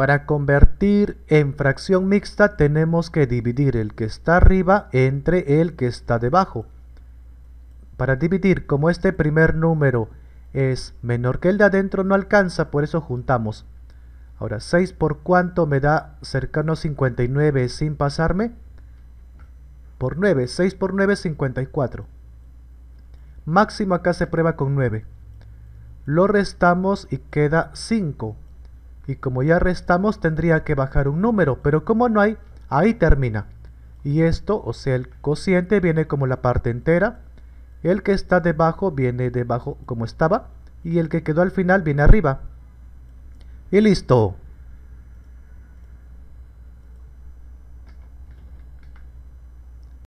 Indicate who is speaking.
Speaker 1: Para convertir en fracción mixta tenemos que dividir el que está arriba entre el que está debajo. Para dividir, como este primer número es menor que el de adentro, no alcanza, por eso juntamos. Ahora, 6 por cuánto me da cercano a 59 sin pasarme. Por 9, 6 por 9 es 54. Máximo acá se prueba con 9. Lo restamos y queda 5. Y como ya restamos tendría que bajar un número, pero como no hay, ahí termina. Y esto, o sea, el cociente viene como la parte entera, el que está debajo viene debajo como estaba, y el que quedó al final viene arriba. Y listo.